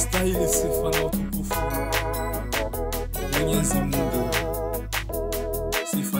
Stahili sifa na utukufu o Mungu sifa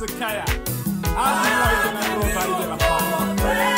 Hezekiah. Azi waite na roho.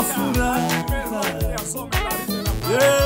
Yes, Essa